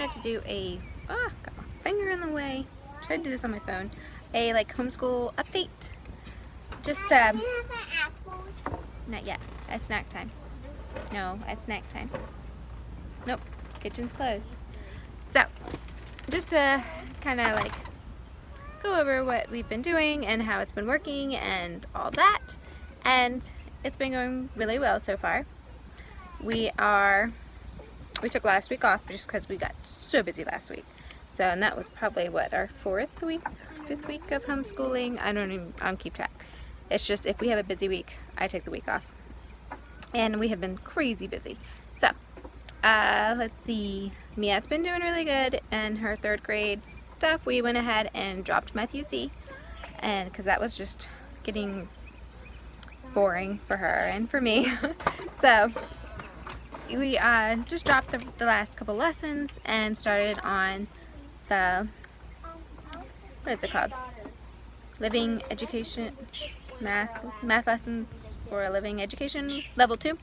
wanted to do a, oh, got my finger in the way. Tried to do this on my phone. A like homeschool update. Just, um, not yet. At snack time. No, at snack time. Nope, kitchen's closed. So, just to kind of like go over what we've been doing and how it's been working and all that. And it's been going really well so far. We are, we took last week off just because we got so busy last week. So, and that was probably what, our fourth week, fifth week of homeschooling? I don't even, I don't keep track. It's just if we have a busy week, I take the week off. And we have been crazy busy. So, uh, let's see. Mia's been doing really good in her third grade stuff. We went ahead and dropped Math-U-See. And because that was just getting boring for her and for me. so we uh, just dropped the, the last couple lessons and started on the, what is it called? Living Education, Math, Math Lessons for a Living Education Level 2.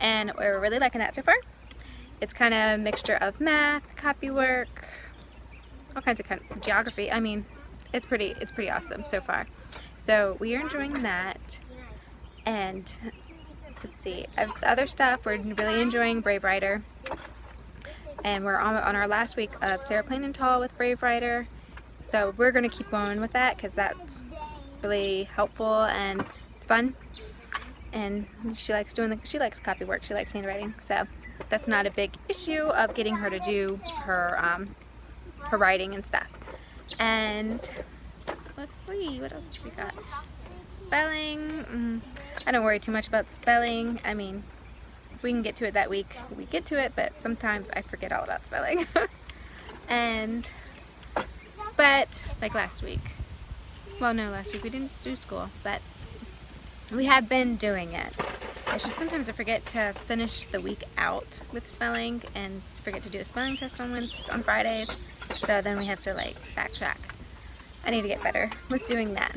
And we're really liking that so far. It's kind of a mixture of math, copy work, all kinds of, kind of geography. I mean, it's pretty, it's pretty awesome so far. So we are enjoying that. And let's see, other stuff, we're really enjoying Brave Writer. And we're on, on our last week of Sarah Plain and Tall with Brave Writer. So we're going to keep going with that because that's really helpful and it's fun. And she likes doing the, she likes copy work, she likes handwriting. So that's not a big issue of getting her to do her, um, her writing and stuff. And let's see, what else we got? Spelling. Mm, I don't worry too much about spelling. I mean, if we can get to it that week, we get to it, but sometimes I forget all about spelling. and, but, like last week. Well, no, last week we didn't do school, but we have been doing it. It's just sometimes I forget to finish the week out with spelling and forget to do a spelling test on on Fridays. So then we have to like backtrack. I need to get better with doing that.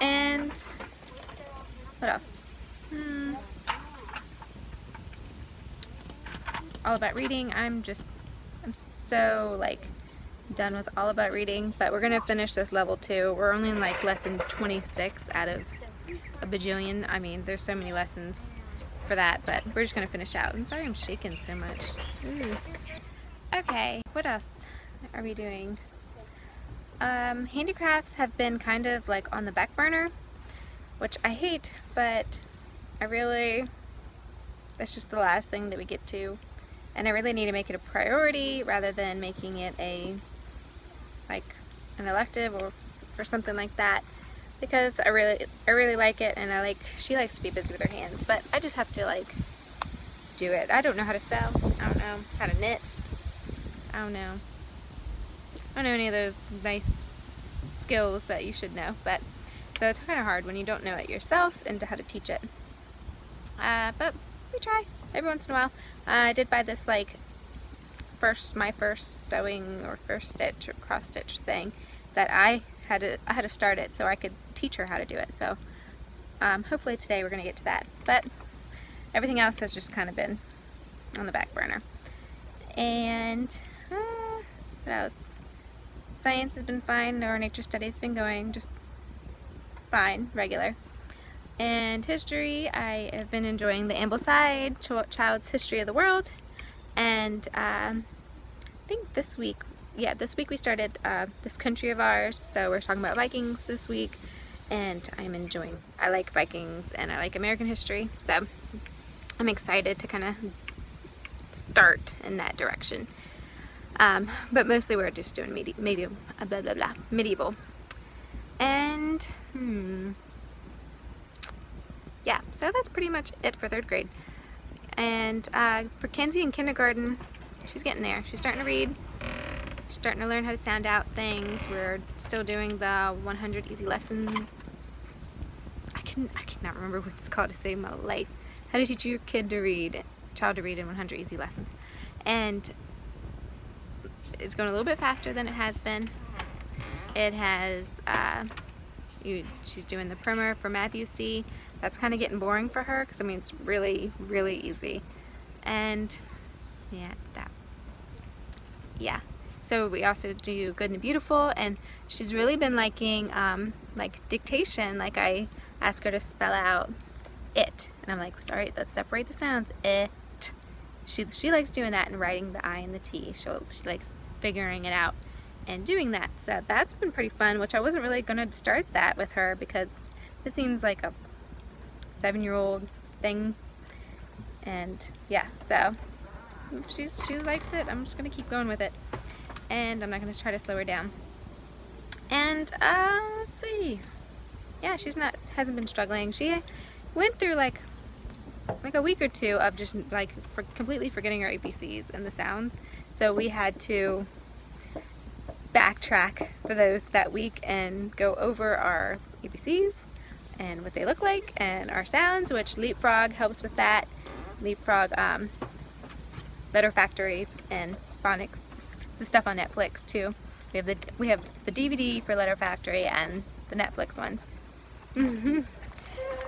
And what else? Hmm. All about reading. I'm just, I'm so like done with all about reading, but we're gonna finish this level two. We're only in like lesson 26 out of a bajillion. I mean, there's so many lessons for that, but we're just gonna finish out. I'm sorry I'm shaking so much. Ooh. Okay, what else are we doing? Um, handicrafts have been kind of like on the back burner, which I hate, but I really, that's just the last thing that we get to. And I really need to make it a priority rather than making it a, like, an elective or, or something like that because I really I really like it and I like she likes to be busy with her hands but I just have to like do it. I don't know how to sew. I don't know how to knit. I don't know I don't know any of those nice skills that you should know but so it's kind of hard when you don't know it yourself and how to teach it uh, but we try every once in a while uh, I did buy this like first my first sewing or first stitch or cross stitch thing that I had to I had to start it so I could teach her how to do it. So um, hopefully today we're going to get to that. But everything else has just kind of been on the back burner. And uh, what else? Science has been fine. Our nature studies been going just fine, regular. And history, I have been enjoying the Ambleside Child's History of the World. And um, I think this week yeah, this week we started uh, this country of ours, so we're talking about Vikings this week, and I'm enjoying, I like Vikings and I like American history, so I'm excited to kind of start in that direction. Um, but mostly we're just doing medi medium, uh, blah, blah, blah, medieval. And, hmm, yeah, so that's pretty much it for third grade. And uh, for Kenzie in kindergarten, she's getting there. She's starting to read she's starting to learn how to sound out things. We're still doing the 100 easy lessons. I can I cannot remember what it's called to save my life. How to teach your kid to read, child to read in 100 easy lessons. And it's going a little bit faster than it has been. It has, uh, you, she's doing the primer for Math-U-See. That's kind of getting boring for her because I mean it's really, really easy. And yeah, it's that. yeah. So we also do Good and Beautiful, and she's really been liking um, like dictation. Like I ask her to spell out it, and I'm like, sorry, let's separate the sounds. It. She she likes doing that and writing the I and the T. She she likes figuring it out and doing that. So that's been pretty fun, which I wasn't really going to start that with her because it seems like a seven-year-old thing. And yeah, so she's she likes it. I'm just going to keep going with it. And I'm not going to try to slow her down. And uh, let's see. Yeah, she's not hasn't been struggling. She went through like like a week or two of just like for completely forgetting our ABCs and the sounds. So we had to backtrack for those that week and go over our ABCs and what they look like and our sounds, which Leapfrog helps with that. Leapfrog, um, Letter Factory, and Phonics, the stuff on Netflix too. We have the we have the DVD for Letter Factory and the Netflix ones.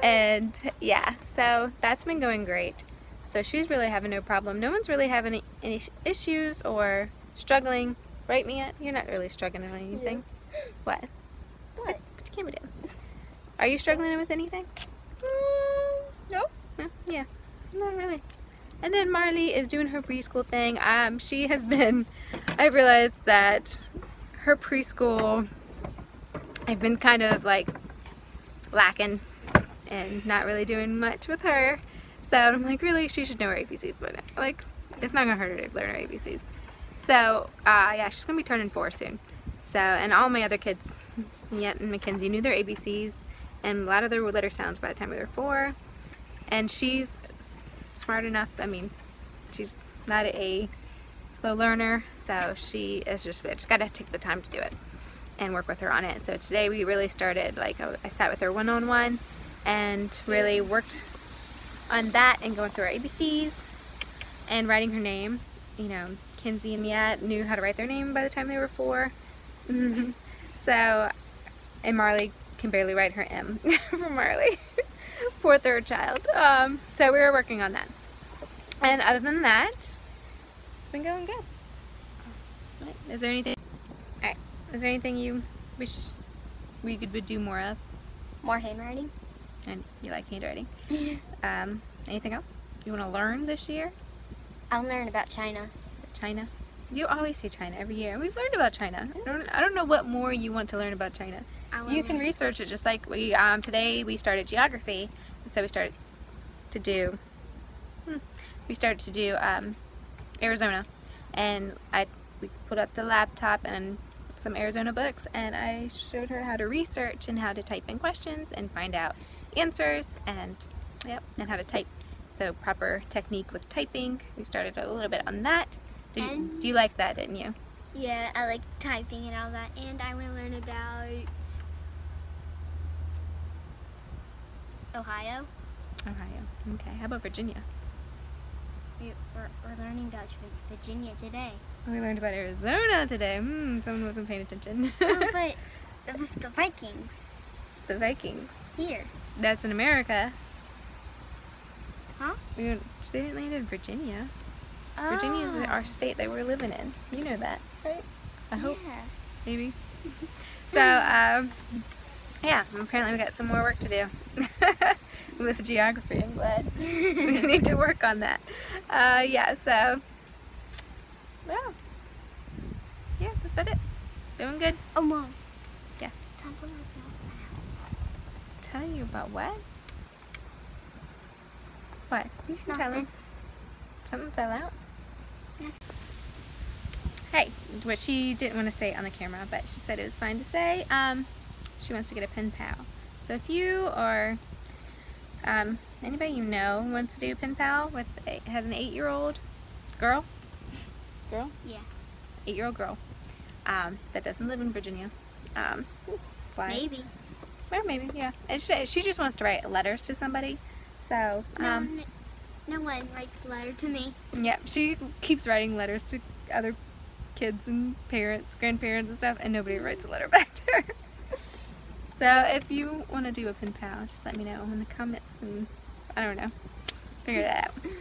And yeah, so that's been going great. So she's really having no problem. No one's really having any, any issues or struggling. Right, Mia? You're not really struggling with anything. Yeah. What? What? Put your camera down. Are you struggling with anything? Mm, no. No? Yeah. Not really. And then Marley is doing her preschool thing. Um, she has been, I realized that her preschool, I've been kind of like lacking and not really doing much with her. So I'm like, really, she should know her ABCs, but like, it's not gonna hurt her to learn her ABCs. So, uh, yeah, she's gonna be turning four soon. So, and all my other kids, Yet and Mackenzie, knew their ABCs and a lot of their letter sounds by the time they were four. And she's smart enough, I mean, she's not a slow learner, so she is just, just gotta take the time to do it and work with her on it. So today we really started, like, I sat with her one-on-one -on -one and really worked on that and going through our ABCs and writing her name. You know, Kenzie and Miette knew how to write their name by the time they were four. so, and Marley can barely write her M for Marley. Poor third child. Um, so we were working on that. And other than that, it's been going good. Is there anything? All right. Is there anything you wish we could do more of? More handwriting. And you like handwriting? um, anything else you want to learn this year? I'll learn about China. China? You always say China every year. We've learned about China. I don't, I don't know what more you want to learn about China. You can research it just like we, um, today we started geography. So we started to do, hmm, we started to do um, Arizona. And I, we put up the laptop and some Arizona books and I showed her how to research and how to type in questions and find out answers and yep and how to type. So proper technique with typing. We started a little bit on that. Did you, do you like that didn't you? Yeah I like typing and all that and I want to learn about Ohio. Ohio okay how about Virginia? We're, we're learning about Virginia today. We learned about Arizona today hmm someone wasn't paying attention. Oh, but the, the Vikings. The Vikings. Here that's in America. Huh? We they didn't land in Virginia. Oh. Virginia is our state that we're living in. You know that, right? I hope. Yeah. Maybe. so, um, yeah, apparently we got some more work to do with geography. I'm glad. we need to work on that. Uh, yeah, so, yeah. Yeah, that's about it. Doing good. Oh, Mom tell you about what? What? You should tell him. Something fell out? Yeah. Hey, what she didn't want to say on the camera, but she said it was fine to say. Um, she wants to get a pen pal. So if you or um, anybody you know wants to do a pen pal with a, has an eight-year-old girl, girl, yeah, eight-year-old girl um, that doesn't live in Virginia, um, flies. maybe or maybe, yeah. She, she just wants to write letters to somebody. So, um, no, no one writes a letter to me. Yeah, she keeps writing letters to other kids and parents, grandparents and stuff, and nobody writes a letter back to her. so if you want to do a pen pal, just let me know in the comments and I don't know, figure that out.